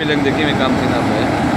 देखिए मैं काम करना है